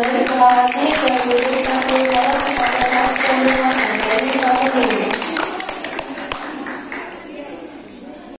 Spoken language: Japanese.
Terima kasih